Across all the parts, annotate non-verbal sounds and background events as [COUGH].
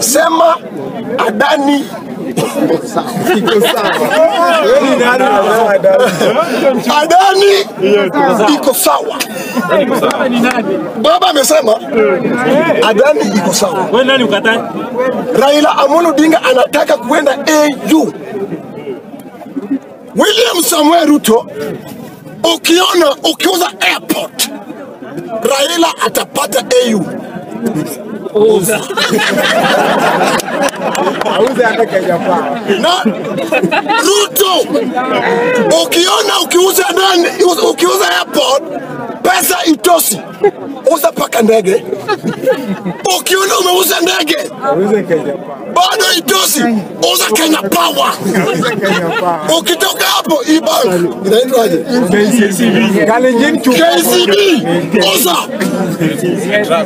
sema Adani Adani iko sawa. Baba amesema Adani iko sawa. Wewe nani ukatai? Raila Amolo Odinga anataka kuenda AU. William Samuel Ruto, ukiona ukiuza airport, Raila atapata AU. Auze hata Kenya Power. na Ruto, ukiona ukiuza ndani, ukiuza airport pesa itosi, uza paka ndege. Ukiona umeuza ndege Kenya Power. bado itosi, uza Kenya Power. Auze Kenya Power. Ukitoka hapo ibank inaitwaje? KCB. Kalenjin. KCB uza.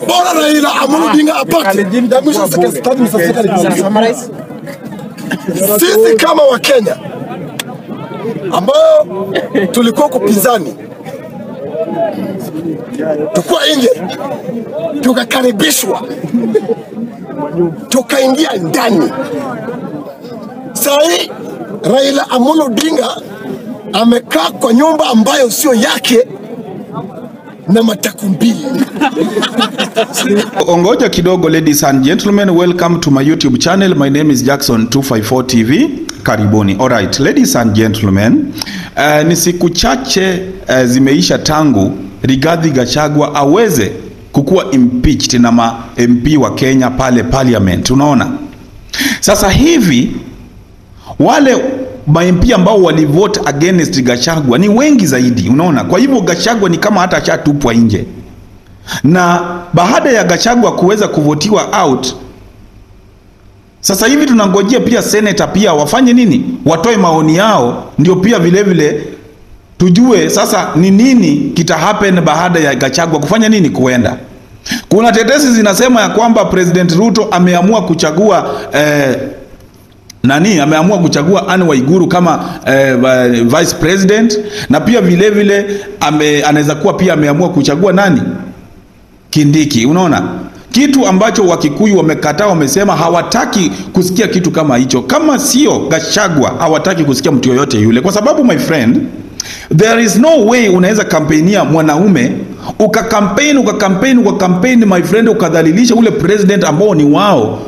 Bora Raila Amolo Odinga apate. Ya mwisho. Sisi kama Wakenya ambao tulikuwa kupinzani, tukuwa nje, tukakaribishwa, tukaingia ndani. Saa hii Raila Amolo Odinga amekaa kwa nyumba ambayo sio yake na mataku mbili. [LAUGHS] Ongoja kidogo, ladies and gentlemen, welcome to my YouTube channel. My name is Jackson 254 TV. Karibuni. All right, ladies and gentlemen, uh, ni siku chache uh, zimeisha tangu Rigathi Gachagua aweze kukuwa impeached na ma MP wa Kenya pale parliament. Unaona, sasa hivi wale ma-MP ambao walivote against Gachagua ni wengi zaidi, unaona. Kwa hivyo Gachagua ni kama hata ashatupwa nje na baada ya Gachagua kuweza kuvotiwa out, sasa hivi tunangojea pia seneta pia wafanye nini, watoe maoni yao, ndio pia vilevile vile tujue sasa ni nini kita happen baada ya Gachagua kufanya nini kuenda. Kuna tetesi zinasema ya kwamba President Ruto ameamua kuchagua eh, nani ameamua kuchagua Anne Waiguru kama eh, vice president na pia vile vile anaweza kuwa pia ameamua kuchagua nani Kindiki. Unaona kitu ambacho Wakikuyu wamekataa, wamesema hawataki kusikia kitu kama hicho. Kama sio Gachagua, hawataki kusikia mtu yoyote yule, kwa sababu my friend, there is no way unaweza kampenia mwanaume ukakampeni ukakampeni ukakampeni my friend, ukadhalilisha ule president ambao ni wao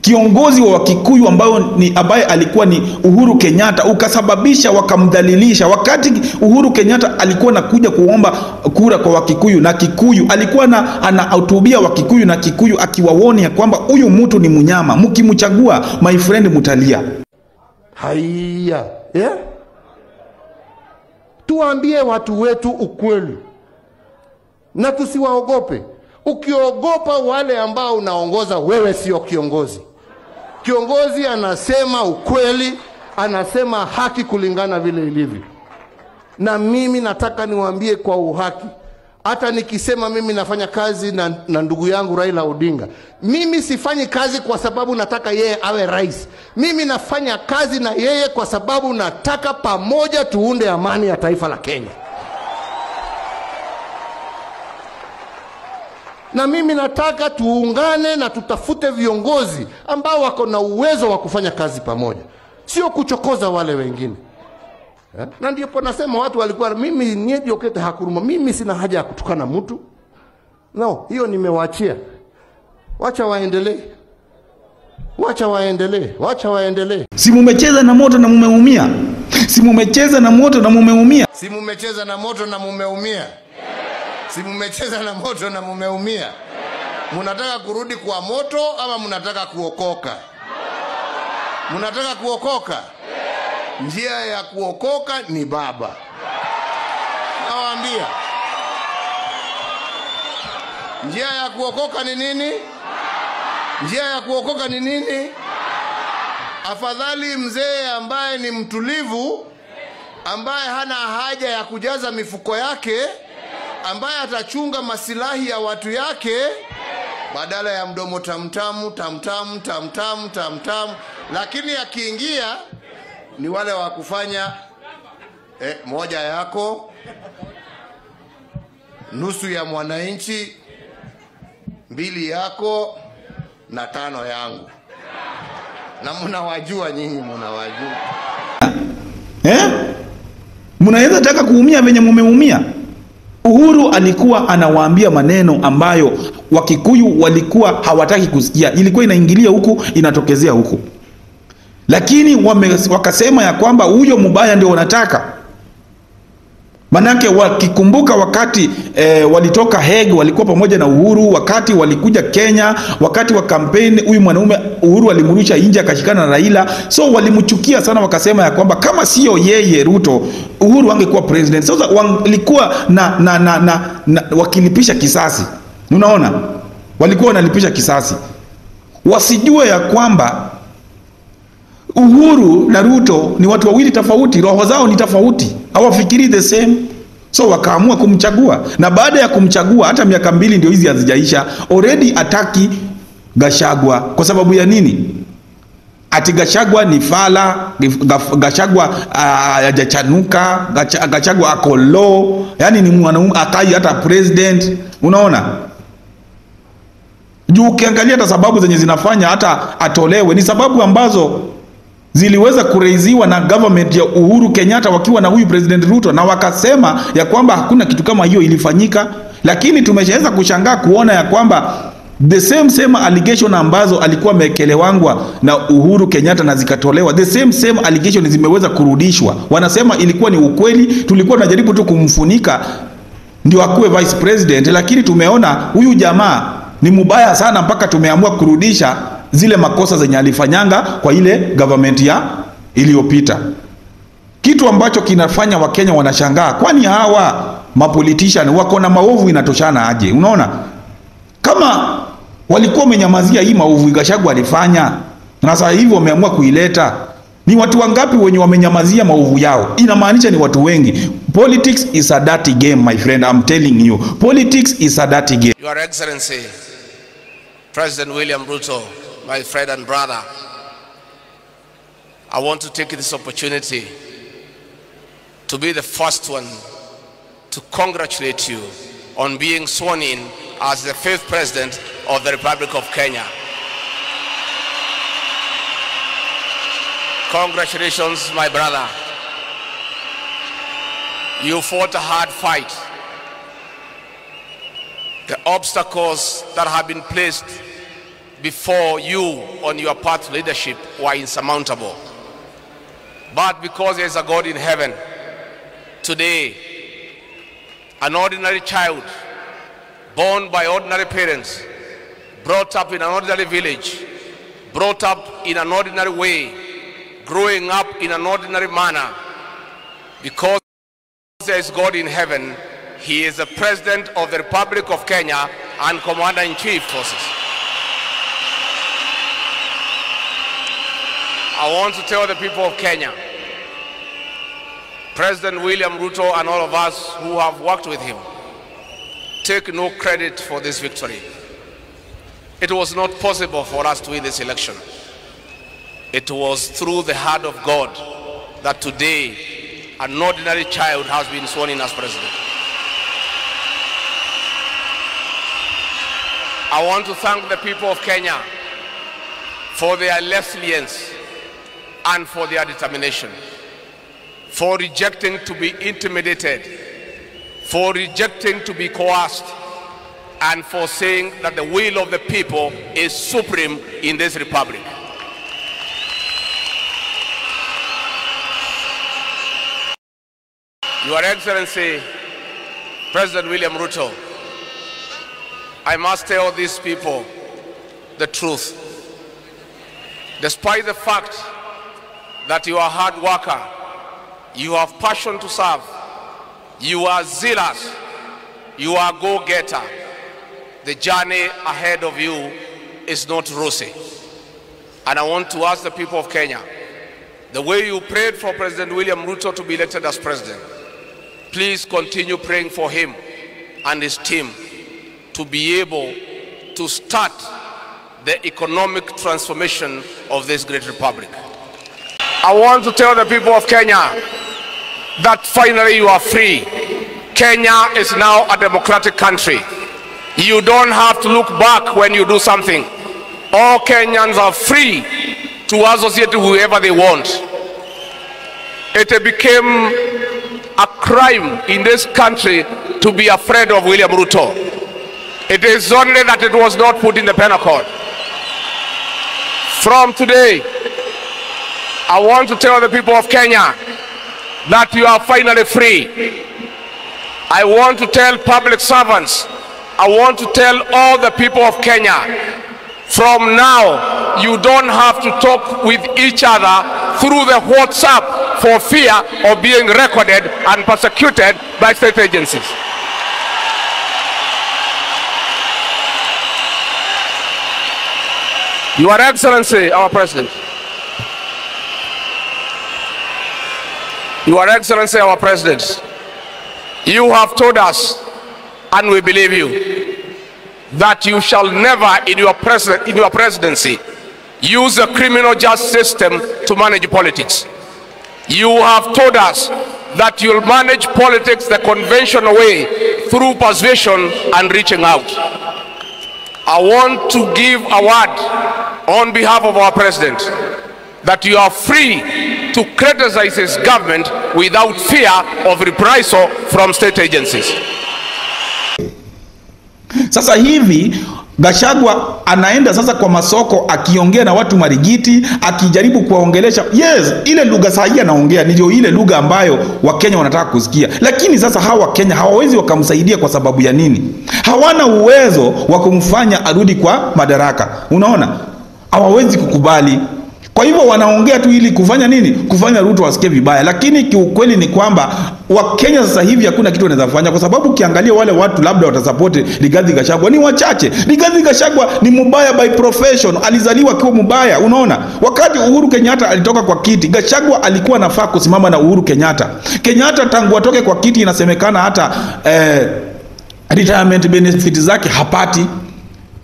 kiongozi wa Wakikuyu ambayo ni ambaye alikuwa ni Uhuru Kenyatta, ukasababisha wakamdhalilisha. Wakati Uhuru Kenyatta alikuwa nakuja kuomba kura kwa Wakikuyu na Kikuyu alikuwa na anahutubia Wakikuyu na Kikuyu akiwaonya kwamba huyu mtu ni mnyama, mkimchagua my friend mutalia. Haiya, yeah? Tuambie watu wetu ukweli na tusiwaogope. Ukiogopa wale ambao unaongoza, wewe sio kiongozi. Kiongozi anasema ukweli, anasema haki kulingana vile ilivyo. Na mimi nataka niwaambie kwa uhaki, hata nikisema mimi nafanya kazi na, na ndugu yangu Raila Odinga, mimi sifanyi kazi kwa sababu nataka yeye awe rais. Mimi nafanya kazi na yeye kwa sababu nataka pamoja tuunde amani ya taifa la Kenya. Na mimi nataka tuungane na tutafute viongozi ambao wako na uwezo wa kufanya kazi pamoja, sio kuchokoza wale wengine eh? Na ndipo nasema watu walikuwa mimi Niedi Okete hakuruma, mimi sina haja ya kutukana mtu no, hiyo nimewaachia, wacha waendelee, wacha waendelee, wacha waendelee. Si mumecheza na moto na mumeumia? Si mumecheza na moto na mumeumia? Si mumecheza na moto na mumeumia? Si mumecheza na moto na mumeumia? Munataka kurudi kwa moto ama munataka kuokoka? Munataka kuokoka? Njia ya kuokoka ni Baba. Nawaambia, njia ya kuokoka ni nini? Njia ya kuokoka ni nini? Afadhali mzee ambaye ni mtulivu, ambaye hana haja ya kujaza mifuko yake, ambaye atachunga masilahi ya watu yake badala ya mdomo tamtamu tamtamu tamtamu tamtamu, lakini akiingia ni wale wa kufanya eh, moja yako nusu ya mwananchi, mbili yako, na tano yangu, na mnawajua nyinyi, mnawajua eh? Mnaweza taka kuumia venye mumeumia. Uhuru alikuwa anawaambia maneno ambayo Wakikuyu walikuwa hawataki kusikia, ilikuwa inaingilia huku inatokezea huku, lakini wame, wakasema ya kwamba huyo mubaya ndio wanataka Manake wakikumbuka wakati e, walitoka Hague walikuwa pamoja na Uhuru, wakati walikuja Kenya, wakati wa kampeni, huyu mwanaume Uhuru alimrusha nje akashikana na Raila, so walimchukia sana, wakasema ya kwamba kama sio yeye Ruto, Uhuru angekuwa president. Sasa walikuwa na, na, na, na, na wakilipisha kisasi, unaona, walikuwa wanalipisha kisasi, wasijue ya kwamba Uhuru na Ruto ni watu wawili tofauti, roho zao ni tofauti, hawafikiri the same. So wakaamua kumchagua, na baada ya kumchagua, hata miaka mbili ndio hizi hazijaisha, already ataki Gashagwa. Kwa sababu ya nini? Ati Gashagwa ni fala, Gashagwa hajachanuka, Gashagwa ako low, yani ni mwanaume akai hata president. Unaona, juu ukiangalia hata sababu zenye zinafanya hata atolewe ni sababu ambazo ziliweza kureiziwa na government ya Uhuru Kenyatta wakiwa na huyu President Ruto, na wakasema ya kwamba hakuna kitu kama hiyo ilifanyika, lakini tumeshaweza kushangaa kuona ya kwamba the same same allegation ambazo alikuwa amekelewangwa na Uhuru Kenyatta na zikatolewa, the same same allegation zimeweza kurudishwa. Wanasema ilikuwa ni ukweli, tulikuwa tunajaribu tu kumfunika ndio akuwe vice president, lakini tumeona huyu jamaa ni mubaya sana mpaka tumeamua kurudisha zile makosa zenye alifanyanga kwa ile government ya iliyopita, kitu ambacho kinafanya Wakenya wanashangaa, kwani hawa mapolitician wako na maovu inatoshana aje? Unaona, kama walikuwa wamenyamazia hii maovu Gachagua alifanya na sasa hivi wameamua kuileta, ni watu wangapi wenye wamenyamazia maovu yao? Inamaanisha ni watu wengi. Politics is a dirty game my friend, I'm telling you, politics is a dirty game. Your Excellency, President William Ruto, my friend and brother, I want to take this opportunity to be the first one to congratulate you on being sworn in as the fifth president of the Republic of Kenya. Congratulations, my brother. You fought a hard fight. The obstacles that have been placed before you on your path to leadership were insurmountable. But because there is a God in heaven, today, an ordinary child, born by ordinary parents, brought up in an ordinary village, brought up in an ordinary way, growing up in an ordinary manner, because there is God in heaven, he is the President of the Republic of Kenya and Commander-in-Chief forces. I want to tell the people of Kenya, President William Ruto and all of us who have worked with him, take no credit for this victory. It was not possible for us to win this election. It was through the hand of God that today an ordinary child has been sworn in as president. I want to thank the people of Kenya for their resilience and for their determination, for rejecting to be intimidated, for rejecting to be coerced, and for saying that the will of the people is supreme in this republic. Your Excellency, President William Ruto, I must tell these people the truth. Despite the fact that you are a hard worker, you have passion to serve, you are zealous, you are a go-getter, the journey ahead of you is not rosy. And I want to ask the people of Kenya, the way you prayed for President William Ruto to be elected as president, please continue praying for him and his team to be able to start the economic transformation of this great republic. I want to tell the people of Kenya that finally you are free. Kenya is now a democratic country. You don't have to look back when you do something. all Kenyans are free to associate with whoever they want. It became a crime in this country to be afraid of William Ruto. It is only that it was not put in the penal code. From today, I want to tell the people of Kenya that you are finally free. I want to tell public servants, I want to tell all the people of Kenya, from now, you don't have to talk with each other through the WhatsApp for fear of being recorded and persecuted by state agencies. Your Excellency, our President. Your Excellency, our President, you have told us, and we believe you, that you shall never in your, president, in your presidency use the criminal justice system to manage politics. You have told us that you'll manage politics the conventional way through persuasion and reaching out. I want to give a word on behalf of our president that you are free to criticize his government without fear of reprisal from state agencies. Sasa hivi Gachagua anaenda sasa kwa masoko akiongea na watu marigiti, akijaribu kuwaongelesha. Yes, ile lugha sahihi anaongea ndio ile lugha ambayo Wakenya wanataka kusikia, lakini sasa hawa Wakenya hawawezi wakamsaidia. Kwa sababu ya nini? Hawana uwezo wa kumfanya arudi kwa madaraka. Unaona, hawawezi kukubali. Kwa hivyo wanaongea tu ili kufanya nini? Kufanya Ruto asikie vibaya, lakini kiukweli ni kwamba Wakenya sasa hivi hakuna kitu wanaweza fanya, kwa sababu ukiangalia wale watu labda watasapoti Rigathi Gachagua ni wachache. Rigathi Gachagua ni mubaya by profession, alizaliwa akiwa mubaya Unaona, wakati Uhuru Kenyatta alitoka kwa kiti, Gachagua alikuwa nafaa kusimama na Uhuru Kenyatta. Kenyatta tangu atoke kwa kiti, inasemekana hata eh, retirement benefit zake hapati.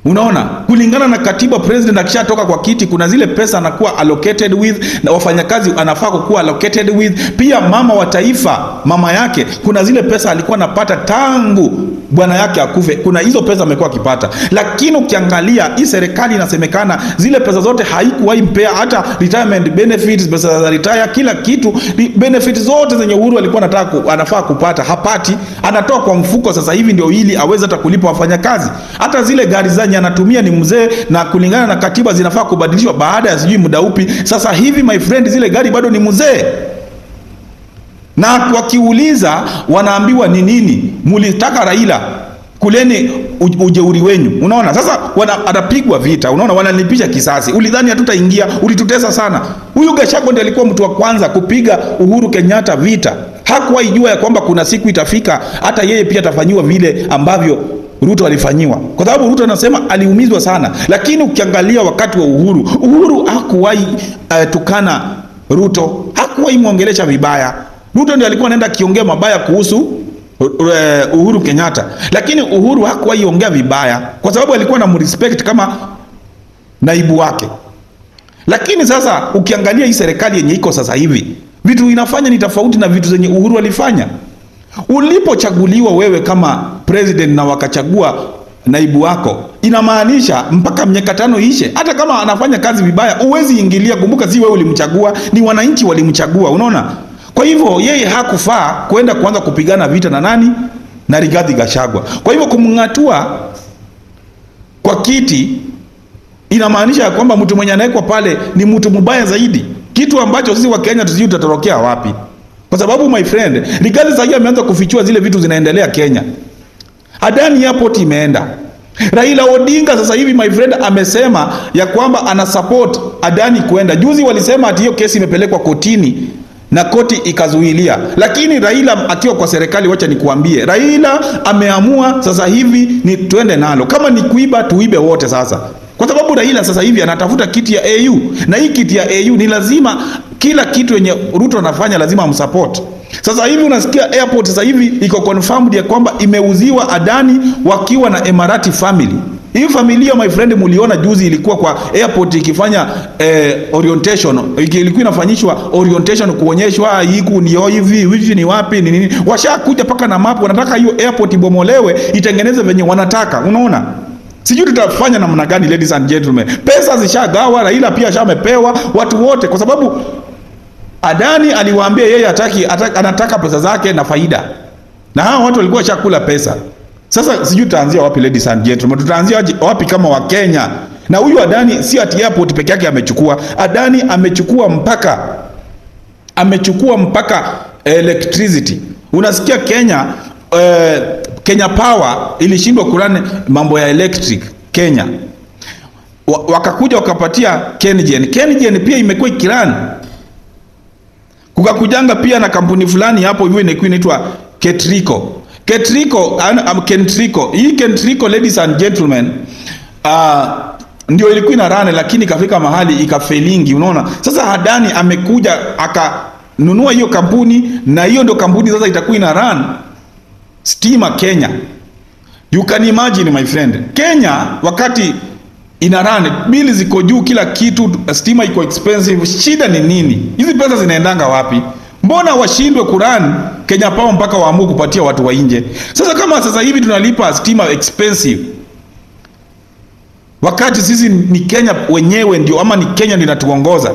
Unaona, kulingana na katiba, president akishatoka kwa kiti, kuna zile pesa anakuwa allocated with, na wafanyakazi anafaa kukuwa allocated with. Pia mama wa taifa, mama yake, kuna zile pesa alikuwa anapata tangu bwana yake akufe, kuna hizo pesa amekuwa akipata. Lakini ukiangalia hii serikali inasemekana zile pesa zote haikuwahi mpea hata retirement benefits, pesa za retire, kila kitu benefits zote zenye Uhuru alikuwa anataka anafaa kupata hapati, anatoa kwa mfuko sasa hivi ndio ili aweze hata kulipa wafanyakazi. Hata zile gari zenye anatumia ni mzee, na kulingana na katiba zinafaa kubadilishwa baada ya sijui muda upi. Sasa hivi my friend, zile gari bado ni mzee na wakiuliza wanaambiwa ni nini, mulitaka Raila kuleni ujeuri wenyu. Unaona, sasa wana, atapigwa vita. Unaona, wanalipisha kisasi. Ulidhani hatutaingia? Ulitutesa sana. Huyu Gachagua ndiye alikuwa mtu wa kwanza kupiga Uhuru Kenyatta vita. Hakuwahi jua ya kwamba kuna siku itafika hata yeye pia atafanyiwa vile ambavyo Ruto alifanyiwa, kwa sababu Ruto anasema aliumizwa sana, lakini ukiangalia wakati wa Uhuru, Uhuru hakuwahi uh, tukana Ruto, hakuwahi mwongelesha vibaya. Ruto ndiye alikuwa anaenda akiongea mabaya kuhusu uh, Uhuru Kenyatta, lakini Uhuru hakuwahi ongea vibaya kwa sababu alikuwa na mrespect kama naibu wake. Lakini sasa ukiangalia hii serikali yenye iko sasa hivi, vitu inafanya ni tofauti na vitu zenye Uhuru alifanya. Ulipochaguliwa wewe kama president na wakachagua naibu wako, inamaanisha mpaka miaka tano ishe, hata kama anafanya kazi vibaya uwezi ingilia. Kumbuka, si wewe ulimchagua, ni wananchi walimchagua. Unaona, kwa hivyo yeye hakufaa kwenda kuanza kupigana vita na nani? Na Rigathi Gachagua. Kwa hivyo kumng'atua kwa kiti inamaanisha kwamba mtu mwenye anawekwa pale ni mtu mbaya zaidi, kitu ambacho sisi wa Kenya tusijui tutatorokea wapi kwa sababu my friend, Rigathi sasa ameanza kufichua zile vitu zinaendelea Kenya. Adani Airport imeenda. Raila Odinga sasa hivi my friend amesema ya kwamba ana support Adani kwenda. Juzi walisema ati hiyo kesi imepelekwa kotini na koti ikazuilia, lakini Raila akiwa kwa serikali, wacha nikuambie, Raila ameamua sasa hivi ni twende nalo, kama ni kuiba tuibe wote sasa kwa sababu Raila sasa hivi anatafuta kiti ya AU na hii kiti ya AU ni lazima, kila kitu yenye Ruto anafanya lazima amsupport. Sasa hivi unasikia airport sasa hivi iko confirmed ya kwamba imeuziwa Adani wakiwa na Emirati family. Hii familia my friend, muliona juzi ilikuwa kwa airport ikifanya eh, orientation, ilikuwa inafanyishwa orientation kuonyeshwa hiku ni hivi hivi ni wapi ni nini. Washakuja paka na map, wanataka hiyo airport ibomolewe itengeneze venye wanataka, unaona Sijui tutafanya namna gani, ladies and gentlemen. Pesa zishagawa, Raila pia ashamepewa, watu wote, kwa sababu Adani aliwaambia yeye hataki, anataka pesa zake na faida, na hao watu walikuwa shakula pesa. Sasa sijui tutaanzia wapi, ladies and gentlemen, tutaanzia wapi kama Wakenya? Na huyu Adani si ati airport peke yake amechukua, Adani amechukua mpaka amechukua mpaka electricity. Unasikia Kenya eh, Kenya Power ilishindwa kurani mambo ya electric Kenya, wakakuja wakapatia KenGen. KenGen pia imekuwa ikirani kukakujanga pia na kampuni fulani hapo hivyo inaitwa Ketrico. Ketrico, um, Kentrico. Hii Kentrico ladies and gentlemen, uh, ndio ilikuwa ina run lakini ikafika mahali ikafelingi, unaona? Sasa Hadani amekuja akanunua hiyo kampuni na hiyo ndio kampuni sasa itakuwa ina run stima Kenya. You can imagine my friend. Kenya wakati ina run bili ziko juu, kila kitu, stima iko expensive. Shida ni nini? Hizi pesa zinaendanga wapi? Mbona washindwe kuran Kenya pao mpaka waamue kupatia watu wa nje? Sasa kama sasa hivi tunalipa stima expensive, wakati sisi ni Kenya wenyewe ndio ama ni Kenya ndio inatuongoza.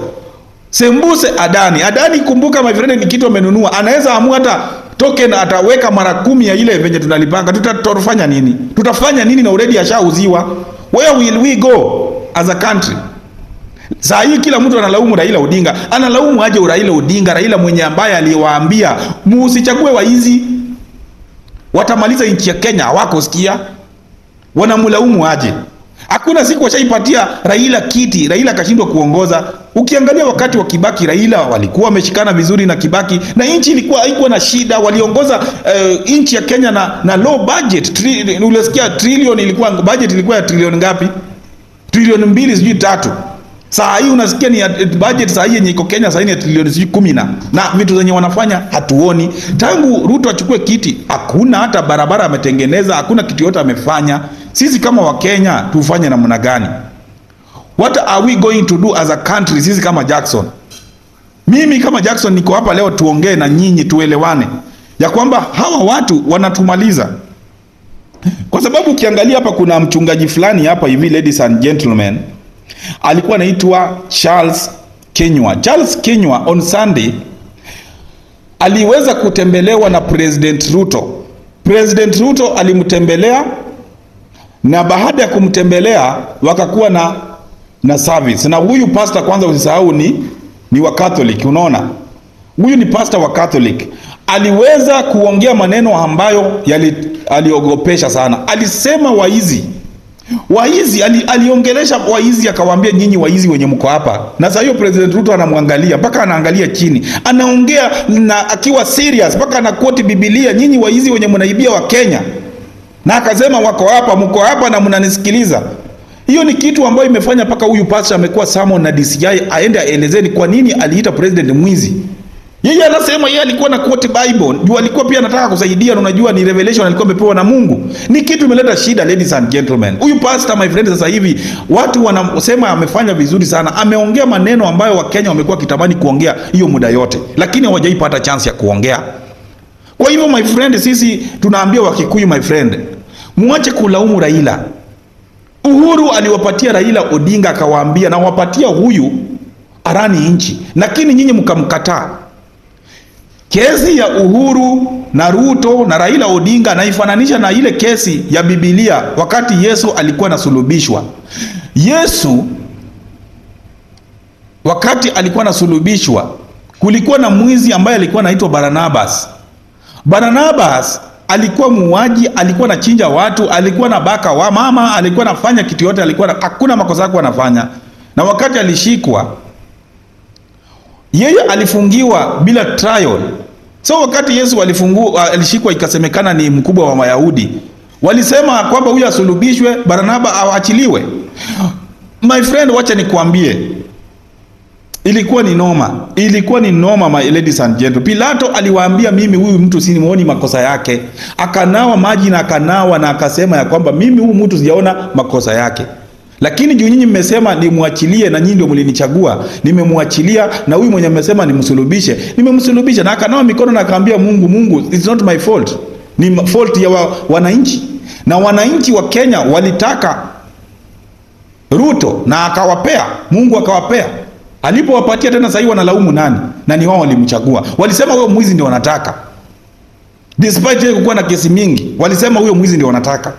Sembuse Adani. Adani kumbuka, my friend, ni kitu amenunua, anaweza amua hata token ataweka mara kumi ya ile venye tunalipanga. Tuta- Tutafanya nini? Tutafanya nini na already ashauziwa? Where will we go as a country? Saa hii kila mtu analaumu Raila Odinga. Analaumu aje Raila Odinga? Raila mwenye ambaye aliwaambia musichague waizi, watamaliza nchi ya Kenya. Hawako sikia, wanamlaumu aje? Hakuna siku washaipatia Raila kiti, Raila akashindwa kuongoza. Ukiangalia wakati wa Kibaki, Raila walikuwa wameshikana vizuri na Kibaki na nchi ilikuwa haikuwa na shida, waliongoza uh, nchi ya Kenya na, na low budget. Tri, ulisikia trillion ilikuwa budget ilikuwa ya trilioni ngapi? Trilioni mbili sijui tatu. Saa hii unasikia ni budget saa hii yenye iko Kenya saa hii ni trilioni sijui kumi na na vitu zenye wanafanya hatuoni. Tangu Ruto achukue kiti, hakuna hata barabara ametengeneza, hakuna kitu yote amefanya. Sisi kama Wakenya tufanye namna gani? What are we going to do as a country? Sisi kama Jackson, mimi kama Jackson niko hapa leo tuongee na nyinyi, tuelewane ya kwamba hawa watu wanatumaliza kwa sababu ukiangalia hapa kuna mchungaji fulani hapa hivi, ladies and gentlemen, alikuwa anaitwa Charles Kenywa. Charles Kenywa on Sunday aliweza kutembelewa na President Ruto. President Ruto alimtembelea na baada ya kumtembelea wakakuwa na na service. Na huyu pastor kwanza usisahau ni ni wa Catholic, unaona? Huyu ni pastor wa Catholic. Aliweza kuongea maneno ambayo yali, aliogopesha sana. Alisema waizi waizi ali, aliongelesha waizi akawaambia, nyinyi waizi wenye mko hapa. Na sasa hiyo President Ruto anamwangalia mpaka anaangalia chini, anaongea na akiwa serious mpaka anakoti Biblia, nyinyi waizi wenye mnaibia wa Kenya, na akasema wako hapa, mko hapa na mnanisikiliza. Hiyo ni kitu ambayo imefanya mpaka huyu pastor amekuwa sermon na DCI aende aelezeni kwa nini aliita president mwizi. Yeye anasema yeye alikuwa na quote Bible. Juu alikuwa pia anataka kusaidia na unajua ni revelation alikuwa amepewa na Mungu. Ni kitu imeleta shida ladies and gentlemen. Huyu pastor my friend sasa hivi watu wanasema amefanya vizuri sana. Ameongea maneno ambayo Wakenya wamekuwa kitamani kuongea hiyo muda yote. Lakini hawajaipata chance ya kuongea. Kwa hivyo my friend, sisi tunaambia Wakikuyu my friend, muache kulaumu Raila. Uhuru aliwapatia Raila Odinga akawaambia na wapatia huyu arani nchi, lakini nyinyi mkamkataa. Kesi ya Uhuru na Ruto na Raila Odinga naifananisha na ile kesi ya Biblia wakati Yesu alikuwa nasulubishwa. Yesu wakati alikuwa nasulubishwa, kulikuwa na mwizi ambaye alikuwa anaitwa Barnabas. Barnabas alikuwa muuaji, alikuwa anachinja watu, alikuwa na baka wa mama, alikuwa anafanya kitu yote, alikuwa na, hakuna makosa yake anafanya. Na wakati alishikwa, yeye alifungiwa bila trial. So wakati Yesu alifungua, alishikwa, ikasemekana ni mkubwa wa Mayahudi, walisema kwamba huyu asulubishwe, Barnaba awachiliwe. My friend, wacha nikuambie, ilikuwa ni noma, ilikuwa ni noma, my ladies and gentlemen. Pilato aliwaambia mimi huyu mtu simuoni makosa yake, akanawa maji na akanawa na akasema ya kwamba mimi huyu mtu sijaona makosa yake, lakini juu nyinyi mmesema nimwachilie na nyinyi ndio mlinichagua, nimemwachilia na huyu mwenye mmesema nimsulubishe, nimemsulubisha. Na akanawa mikono na akaambia Mungu, Mungu, it's not my fault, ni fault ya wa, wananchi na wananchi wa Kenya walitaka Ruto na akawapea, Mungu akawapea. Alipowapatia tena sasa wanalaumu nani? Na ni wao walimchagua. Walisema huyo mwizi ndio wanataka. Despite yeye kukuwa na kesi mingi, walisema huyo mwizi ndio wanataka.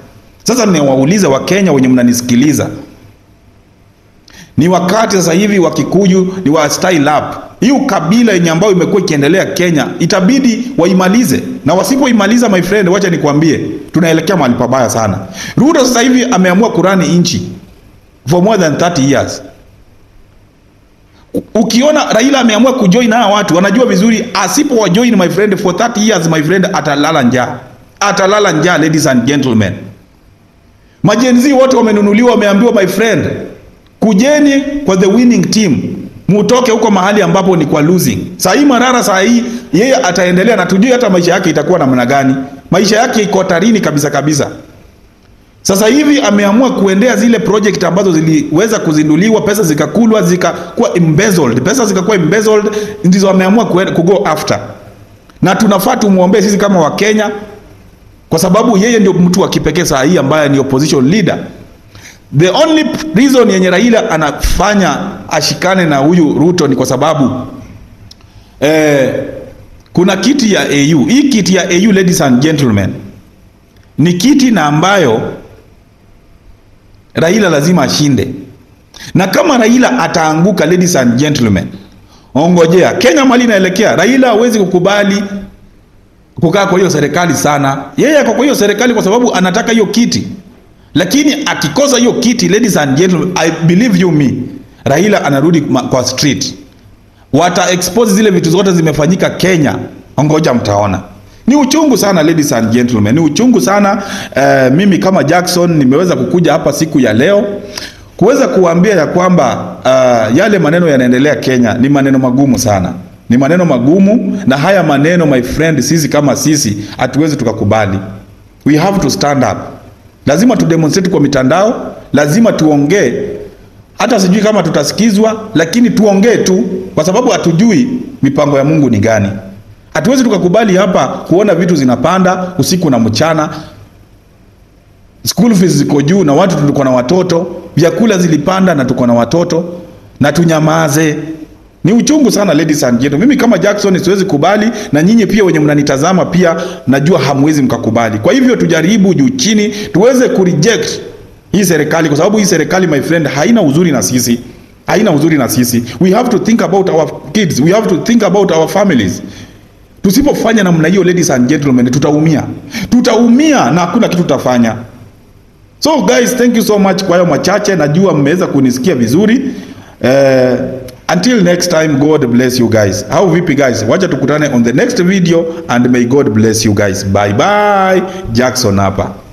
Sasa ninawauliza Wakenya wenye mnanisikiliza, ni wakati sasa hivi wa Kikuyu ni wa style up. Hii ukabila yenye ambayo imekuwa ikiendelea Kenya itabidi waimalize, na wasipoimaliza, my friend, wacha nikwambie, tunaelekea mahali pabaya sana. Ruto sasa hivi ameamua kurani inchi for more than 30 years. Ukiona Raila ameamua kujoin hawa watu, wanajua vizuri asipo wajoin my friend for 30 years my friend, atalala njaa, atalala njaa, ladies and gentlemen. Majenzi wote wamenunuliwa, wameambiwa my friend, kujeni kwa the winning team, mutoke huko mahali ambapo ni kwa losing. Saa hii Marara, saa hii yeye ataendelea na tujui hata maisha yake itakuwa namna gani. Maisha yake iko hatarini kabisa kabisa. Sasa hivi ameamua kuendea zile project ambazo ziliweza kuzinduliwa, pesa zikakulwa, zikakuwa embezzled, pesa zikakuwa embezzled, ndizo ameamua kugo after, na tunafaa tumuombee sisi kama Wakenya kwa sababu yeye ndio mtu wa kipekee saa hii ambaye ni opposition leader. The only reason yenye Raila anafanya ashikane na huyu Ruto ni kwa sababu eh, kuna kiti ya AU. Hii kiti ya AU, ladies and gentlemen, ni kiti na ambayo Raila lazima ashinde, na kama Raila ataanguka, ladies and gentlemen, ongojea Kenya mali inaelekea. Raila hawezi kukubali kukaa kwa hiyo serikali sana. Yeye ako kwa hiyo serikali kwa sababu anataka hiyo kiti, lakini akikosa hiyo kiti, ladies and gentlemen, I believe you me, Raila anarudi kwa street, wata expose zile vitu zote zimefanyika Kenya. Ngoja mtaona. Ni uchungu sana ladies and gentlemen, ni uchungu sana. Uh, mimi kama Jackson nimeweza kukuja hapa siku ya leo kuweza kuambia ya kwamba uh, yale maneno yanaendelea Kenya ni maneno magumu sana, ni maneno magumu, na haya maneno my friend, sisi kama sisi hatuwezi tukakubali. We have to stand up, lazima tu demonstrate kwa mitandao, lazima tuongee hata sijui kama tutasikizwa, lakini tuongee tu, kwa sababu hatujui mipango ya Mungu ni gani. Hatuwezi tukakubali hapa kuona vitu zinapanda usiku na mchana, school fees ziko juu na watu tulikuwa na watoto, vyakula zilipanda na tuko na watoto, na tunyamaze. Ni uchungu sana ladies and gentlemen. Mimi kama Jackson siwezi kubali, na nyinyi pia wenye mnanitazama pia najua hamwezi mkakubali. Kwa hivyo tujaribu juu chini tuweze kureject hii serikali, kwa sababu hii serikali my friend haina uzuri na sisi, haina uzuri na sisi. We have to think about our kids, we have to think about our families. Tusipofanya namna hiyo, ladies and gentlemen, tutaumia, tutaumia na hakuna kitu tutafanya. So guys, thank you so much kwa hayo machache, najua mmeweza kunisikia vizuri. Uh, until next time, God bless you guys. How vipi guys? Wacha tukutane on the next video and may God bless you guys. Bye bye. Jackson hapa.